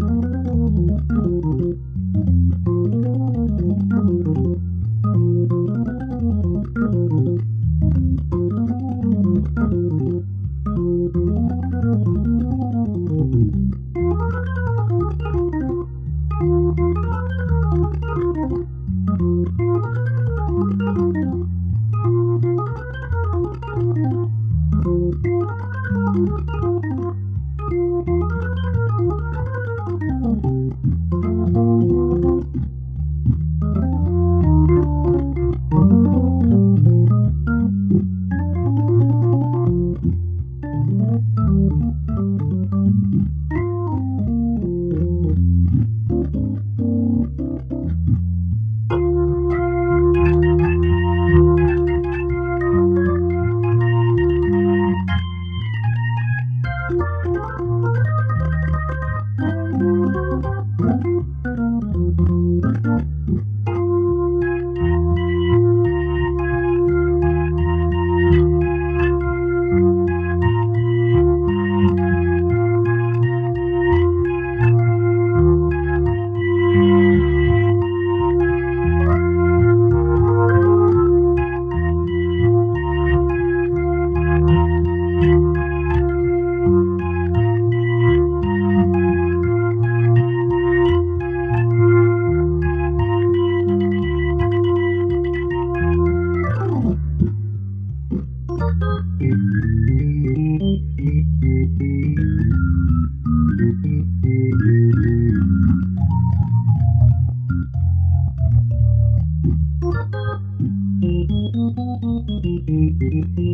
うん。Mm-hmm.